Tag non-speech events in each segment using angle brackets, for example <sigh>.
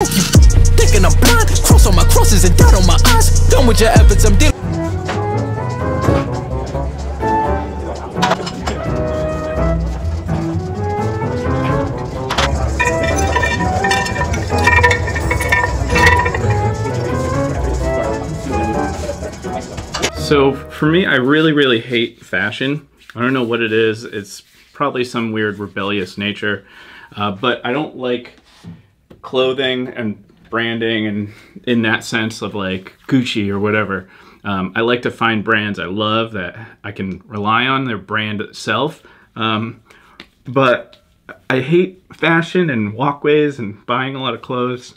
Thinking I'm blind? Cross on my crosses and on my eyes. Done with your efforts, I'm. So for me, I really, really hate fashion. I don't know what it is. It's probably some weird rebellious nature, uh, but I don't like clothing and branding and in that sense of like Gucci or whatever. Um, I like to find brands I love that I can rely on their brand itself. Um, but I hate fashion and walkways and buying a lot of clothes,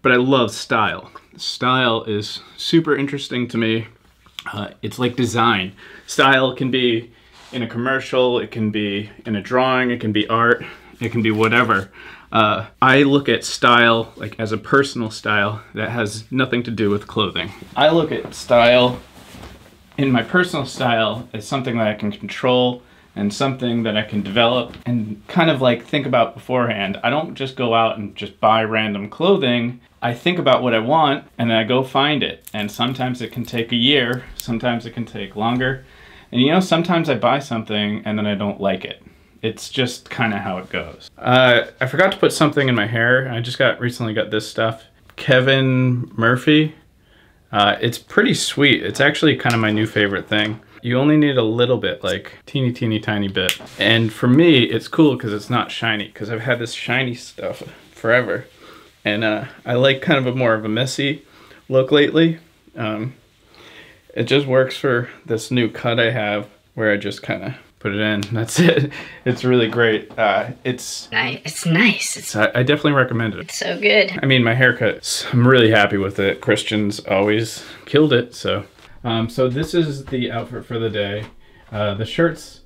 but I love style. Style is super interesting to me. Uh, it's like design. Style can be in a commercial, it can be in a drawing, it can be art, it can be whatever. Uh, I look at style like as a personal style that has nothing to do with clothing. I look at style in my personal style as something that I can control and something that I can develop and kind of like think about beforehand. I don't just go out and just buy random clothing. I think about what I want and then I go find it. And sometimes it can take a year, sometimes it can take longer. And you know, sometimes I buy something and then I don't like it. It's just kind of how it goes. Uh, I forgot to put something in my hair. I just got recently got this stuff. Kevin Murphy. Uh, it's pretty sweet. It's actually kind of my new favorite thing. You only need a little bit, like teeny, teeny, tiny bit. And for me, it's cool because it's not shiny, because I've had this shiny stuff forever. And uh, I like kind of a more of a messy look lately. Um, it just works for this new cut I have where I just kind of put it in. <laughs> That's it. It's really great. Uh, it's Nice. It's nice. It's I, I definitely recommend it. It's so good. I mean, my haircut, I'm really happy with it. Christian's always killed it, so. Um, so this is the outfit for the day. Uh, the shirt's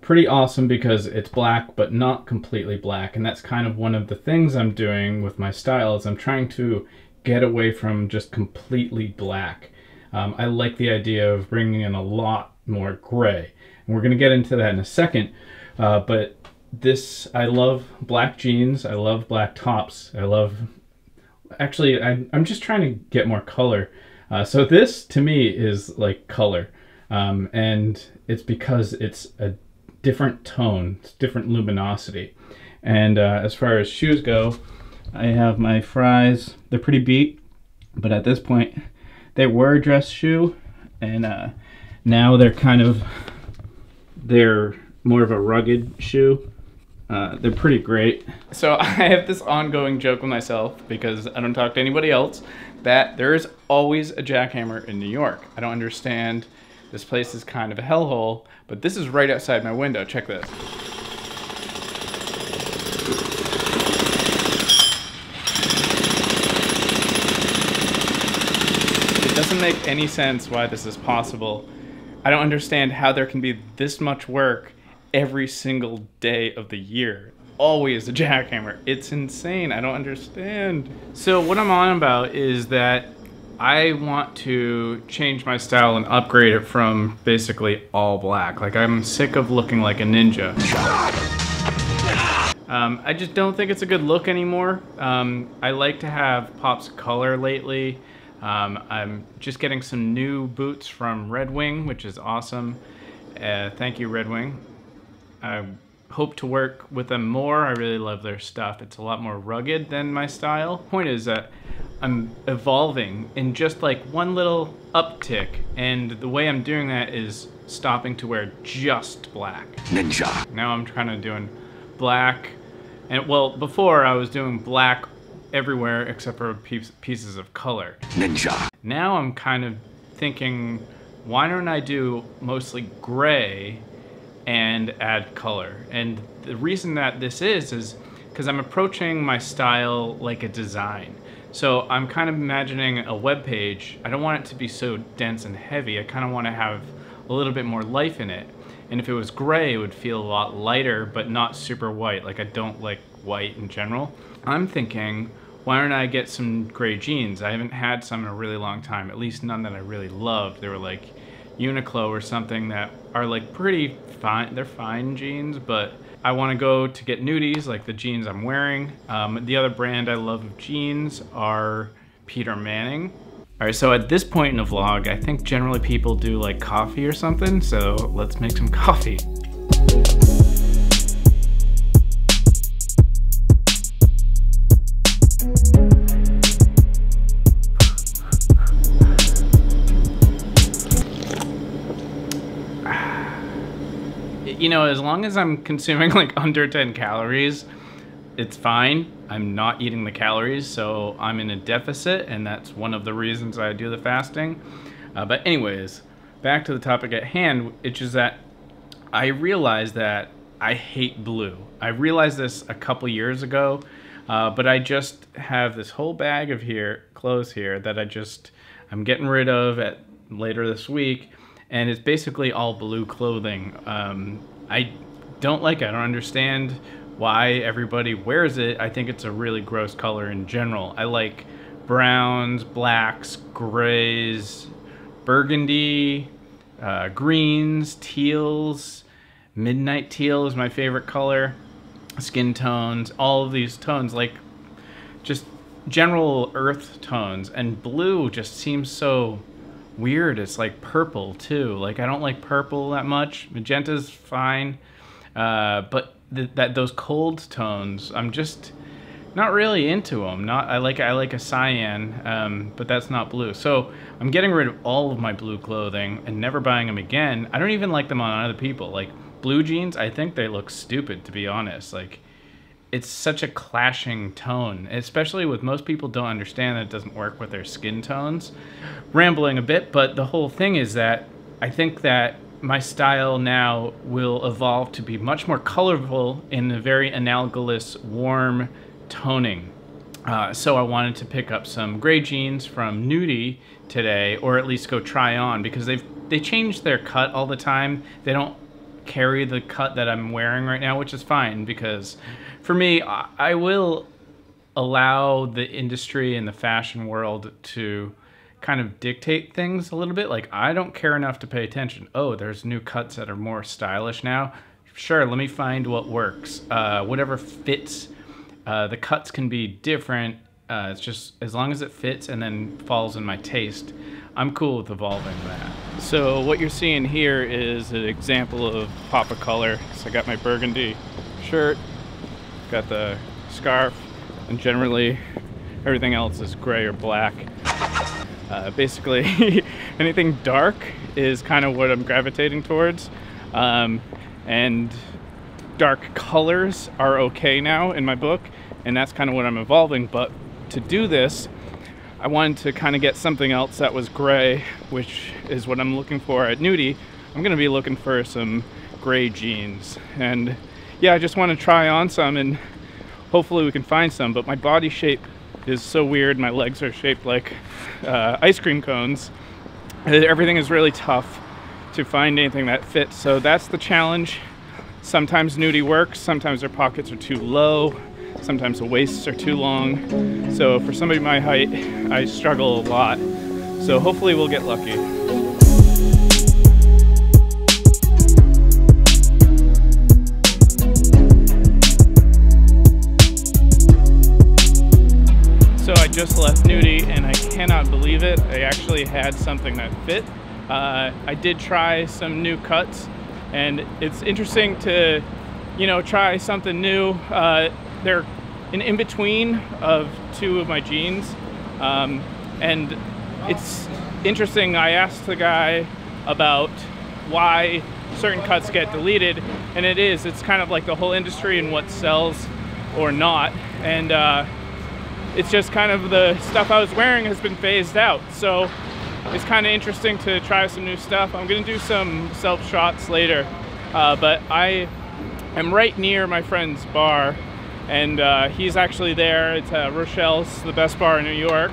pretty awesome because it's black, but not completely black. And that's kind of one of the things I'm doing with my style is I'm trying to get away from just completely black. Um, I like the idea of bringing in a lot more gray. And we're going to get into that in a second. Uh, but this, I love black jeans. I love black tops. I love actually I, i'm just trying to get more color uh, so this to me is like color um, and it's because it's a different tone it's different luminosity and uh, as far as shoes go i have my Fryes they're pretty beat but at this point they were a dress shoe and uh, now they're kind of they're more of a rugged shoe uh, they're pretty great. So <laughs> I have this ongoing joke with myself because I don't talk to anybody else that there is always a jackhammer in New York. I don't understand. This place is kind of a hellhole, but this is right outside my window. Check this. It doesn't make any sense why this is possible. I don't understand how there can be this much work every single day of the year. Always a jackhammer. It's insane. I don't understand. So what I'm on about is that I want to change my style and upgrade it from basically all black. Like I'm sick of looking like a ninja. Um, I just don't think it's a good look anymore. Um, I like to have pops color lately. Um, I'm just getting some new boots from Red Wing, which is awesome. Uh, thank you, Red Wing. I hope to work with them more. I really love their stuff. It's a lot more rugged than my style. Point is that I'm evolving in just like one little uptick, and the way I'm doing that is stopping to wear just black. Ninja. Now I'm kind of doing black, and well, before I was doing black everywhere except for piece, pieces of color. Ninja. Now I'm kind of thinking, why don't I do mostly gray and add color? And the reason that this is, is because I'm approaching my style like a design. So I'm kind of imagining a web page. I don't want it to be so dense and heavy. I kind of want to have a little bit more life in it. And if it was gray, it would feel a lot lighter, but not super white. Like I don't like white in general. I'm thinking, why don't I get some gray jeans? I haven't had some in a really long time, at least none that I really loved. They were like Uniqlo or something that are like pretty fine. They're fine jeans, but I want to go to get nudies like the jeans I'm wearing. Um, the other brand I love of jeans are Peter Manning. All right, so at this point in the vlog, I think generally people do like coffee or something, so let's make some <laughs> coffee. You know, as long as I'm consuming like <laughs> under 10 calories, it's fine. I'm not eating the calories, so I'm in a deficit, and that's one of the reasons I do the fasting. Uh, but, anyways, back to the topic at hand, which is that I realized that I hate blue. I realized this a couple years ago, uh, but I just have this whole bag of here clothes here that I just I'm getting rid of at later this week, and it's basically all blue clothing. Um, I don't like it. I don't understand why everybody wears it. I think it's a really gross color in general. I like browns, blacks, grays, burgundy, uh, greens, teals. Midnight teal is my favorite color. Skin tones, all of these tones, like just general earth tones. And blue just seems so weird. It's like purple too. Like I don't like purple that much. Magenta's fine, uh, but th- that those cold tones, I'm just not really into them. Not I like I like a cyan, um, but that's not blue. So I'm getting rid of all of my blue clothing and never buying them again. I don't even like them on other people. Like blue jeans, I think they look stupid to be honest. Like it's such a clashing tone, especially with most people don't understand that it doesn't work with their skin tones. Rambling a bit, but the whole thing is that I think that my style now will evolve to be much more colorful in a very analogous warm toning. Uh, so I wanted to pick up some gray jeans from Nudie today, or at least go try on because they've they change their cut all the time. They don't carry the cut that I'm wearing right now, which is fine because for me, I will allow the industry and the fashion world to kind of dictate things a little bit. Like, I don't care enough to pay attention. Oh, there's new cuts that are more stylish now. Sure, let me find what works. Uh, whatever fits. Uh, the cuts can be different. Uh, it's just as long as it fits and then falls in my taste, I'm cool with evolving that. So what you're seeing here is an example of pop of color. So I got my burgundy shirt, got the scarf, and generally everything else is gray or black. Uh, basically, <laughs> anything dark is kind of what I'm gravitating towards. Um, and dark colors are okay now in my book, and that's kind of what I'm evolving. But to do this, I wanted to kind of get something else that was gray, which is what I'm looking for at Nudie. I'm gonna be looking for some gray jeans. And yeah, I just want to try on some and hopefully we can find some. But my body shape is so weird. My legs are shaped like uh, ice cream cones. Everything is really tough to find anything that fits. So that's the challenge. Sometimes nudie works, sometimes their pockets are too low, sometimes the waists are too long. So for somebody my height, I struggle a lot. So hopefully we'll get lucky. So I just left Nudie and I cannot believe it. I actually had something that fit. Uh, I did try some new cuts and it's interesting to, you know, try something new. Uh, they're an in-between of two of my jeans. Um, and it's interesting, I asked the guy about why certain cuts get deleted and it is, it's kind of like the whole industry and what sells or not. And uh, it's just kind of the stuff I was wearing has been phased out. So it's kind of interesting to try some new stuff. I'm gonna do some self shots later, uh, but I am right near my friend's bar and uh, he's actually there. It's uh, Rochelle's, the best bar in New York.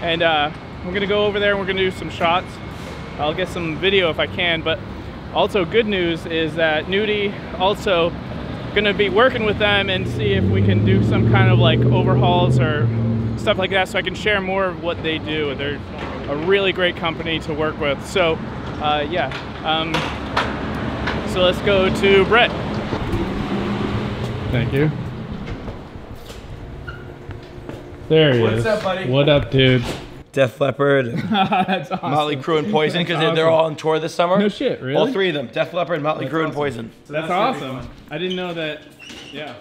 And uh, I'm gonna go over there and we're gonna do some shots. I'll get some video if I can, but also good news is that Nudie also gonna be working with them and see if we can do some kind of like overhauls or stuff like that so I can share more of what they do. They're a really great company to work with. So uh, yeah, um, so let's go to Brett. Thank you. There he What's is. up, buddy? What up, dude? Def Leppard, and <laughs> That's awesome. Motley Crue, and Poison because That's they're all on tour this summer. No shit, really? All three of them: Def Leppard, Motley Crue, and Poison. That's awesome. I didn't know that. Yeah.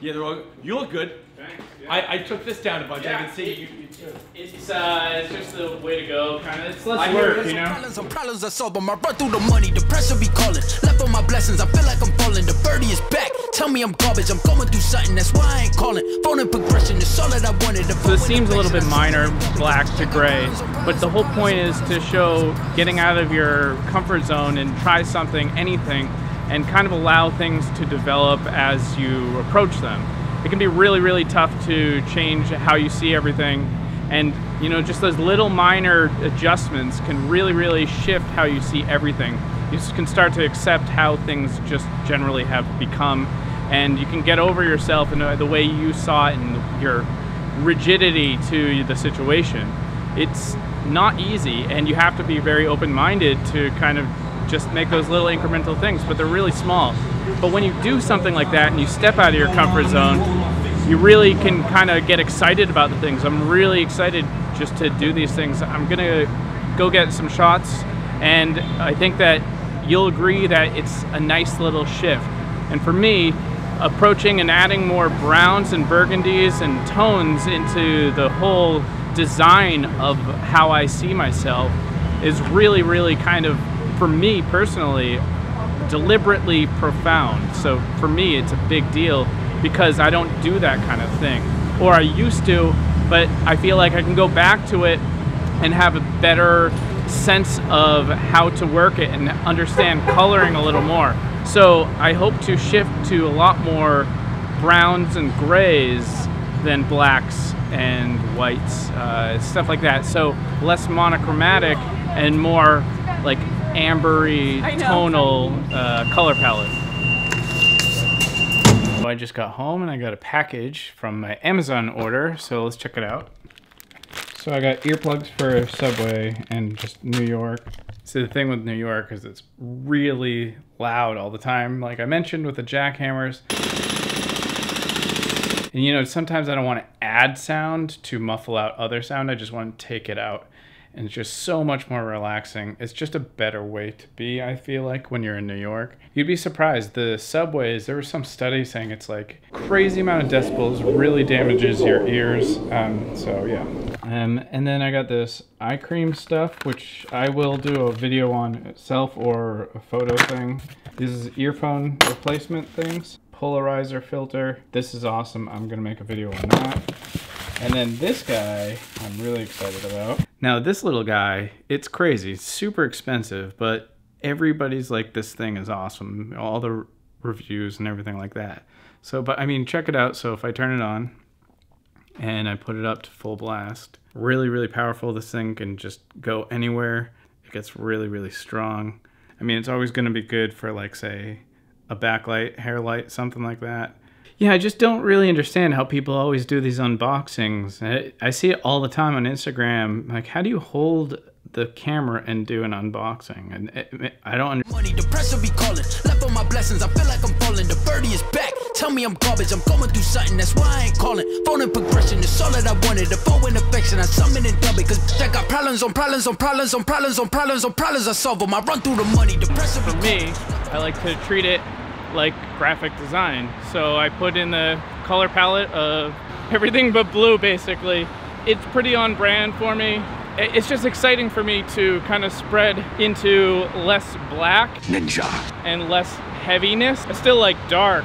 Yeah, they're all. You look good. Thanks. I, I took this down a bunch. I can see you. you It's uh, it's just the way to go, kind of. It's less I hear work, you know. Problems on problems I solve them. I run through the money, the pressure be calling. Left on my blessings, I feel like I'm falling. The birdie is back. Tell me I'm garbage, I'm going through something. That's why I ain't calling. Phone and progression is all that I wanted. The So this seems a little bit minor, black to gray, but the whole point is to show getting out of your comfort zone and try something, anything, and kind of allow things to develop as you approach them. It can be really, really tough to change how you see everything, and you know, just those little minor adjustments can really, really shift how you see everything. You can start to accept how things just generally have become, and you can get over yourself and the way you saw it and your rigidity to the situation. It's not easy, and you have to be very open minded to kind of just make those little incremental things, but they're really small. But when you do something like that and you step out of your comfort zone, you really can kind of get excited about the things. I'm really excited just to do these things. I'm gonna go get some shots, and I think that you'll agree that it's a nice little shift. And for me, approaching and adding more browns and burgundies and tones into the whole design of how I see myself is really, really kind of, for me personally, deliberately profound. So for me, it's a big deal because I don't do that kind of thing. Or I used to, but I feel like I can go back to it and have a better sense of how to work it and understand coloring a little more. So I hope to shift to a lot more browns and grays than blacks and whites, uh, stuff like that. So less monochromatic and more like ambery tonal uh, color palette. So I just got home and I got a package from my Amazon order, so let's check it out. So I got earplugs for Subway and just New York. So the thing with New York is it's really loud all the time, like I mentioned with the jackhammers. And you know, sometimes I don't want to add sound to muffle out other sound. I just want to take it out. And it's just so much more relaxing. It's just a better way to be, I feel like, when you're in New York. You'd be surprised. The subways, there was some study saying it's like crazy amount of decibels really damages your ears. Um, so yeah. Um, and then I got this eye cream stuff, which I will do a video on itself or a photo thing. These is earphone replacement things. Polarizer filter. This is awesome. I'm gonna make a video on that. And then this guy, I'm really excited about. Now, this little guy, it's crazy. Super expensive, but everybody's like, this thing is awesome. All the reviews and everything like that. So, but I mean, check it out. So, if I turn it on and I put it up to full blast, really, really powerful. This thing can just go anywhere. It gets really, really strong. I mean, it's always going to be good for, like, say, a backlight, hair light, something like that. Yeah, I just don't really understand how people always do these unboxings. I, I see it all the time on Instagram. Like, how do you hold the camera and do an unboxing? And it, it- I don't understand. Money, the pressure be calling. Left on my blessings, I feel like I'm falling. The birdie is back. Tell me I'm garbage, I'm going through something. That's why I ain't calling. Phone and progression is all that I wanted. The phone and affection, I summon and dub it. Cause I got problems on problems on problems on problems on problems on problems. I solve them. I run through the money, the pressure be For me, I like to treat it like graphic design. So I put in the color palette of <laughs> everything but blue, basically. It's pretty on brand for me. It's just exciting for me to kind of spread into less black Ninja. and less heaviness. I still like dark,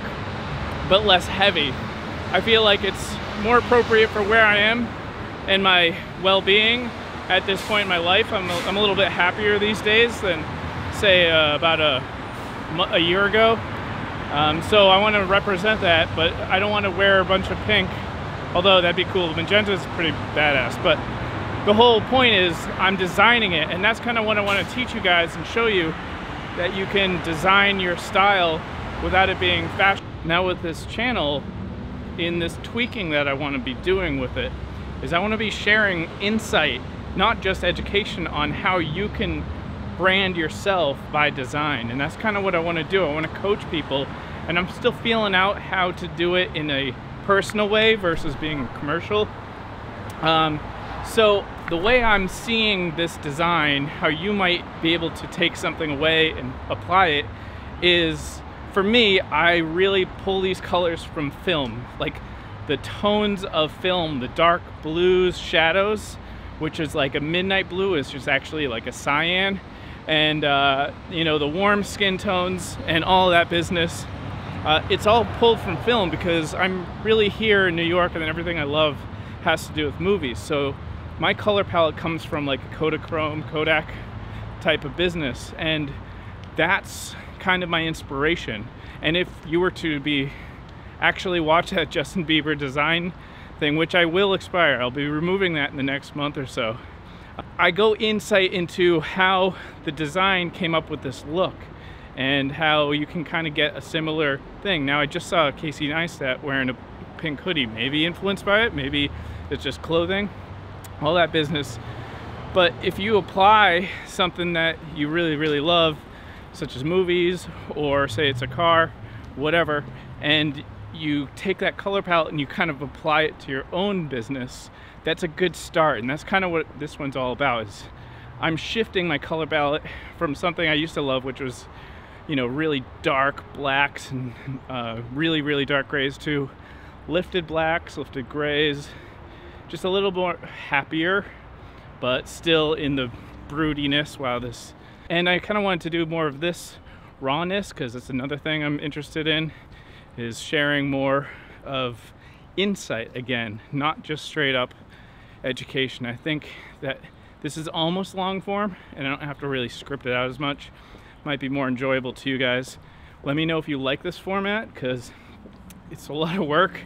but less heavy. I feel like it's more appropriate for where I am and my well-being at this point in my life. I'm a, I'm a little bit happier these days than, say, uh, about a, a year ago. Um, so I want to represent that, but I don't want to wear a bunch of pink, although that'd be cool. Magenta's pretty badass, but the whole point is I'm designing it, and that's kind of what I want to teach you guys and show you that you can design your style without it being fashion. Now with this channel, in this tweaking that I want to be doing with it, is I want to be sharing insight, not just education on how you can brand yourself by design. And that's kind of what I want to do. I want to coach people and I'm still feeling out how to do it in a personal way versus being commercial. Um, so the way I'm seeing this design, how you might be able to take something away and apply it, is for me, I really pull these colors from film, like the tones of film, the dark blues, shadows, which is like a midnight blue is just actually like a cyan, and uh, you know the warm skin tones and all that business. Uh, it's all pulled from film because I'm really here in New York, and everything I love has to do with movies. So my color palette comes from like a Kodachrome, Kodak type of business, and that's kind of my inspiration. And if you were to be actually watch that <laughs> Justin Bieber design thing, which I will expire, I'll be removing that in the next month or so. I go insight into how the design came up with this look and how you can kind of get a similar thing. Now I just saw Casey Neistat wearing a pink hoodie, maybe influenced by it, maybe it's just clothing, all that business. But if you apply something that you really, really love, such as movies or say it's a car, whatever, and you take that color palette and you kind of apply it to your own business, that's a good start. And that's kind of what this one's all about is I'm shifting my color palette from something I used to love, which was, you know, really dark blacks and uh, really, really dark grays to lifted blacks, lifted grays, just a little more happier, but still in the broodiness. Wow, this. And I kind of wanted to do more of this rawness because it's another thing I'm interested in is sharing more of insight again, not just straight up education. I think that this is almost long form and I don't have to really script it out as much. Might be more enjoyable to you guys. Let me know if you like this format because it's a lot of work.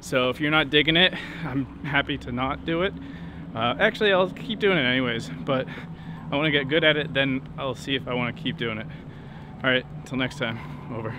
So if you're not digging it, I'm happy to not do it. Uh, actually, I'll keep doing it anyways, but I want to get good at it, then I'll see if I want to keep doing it. All right, until next time, over.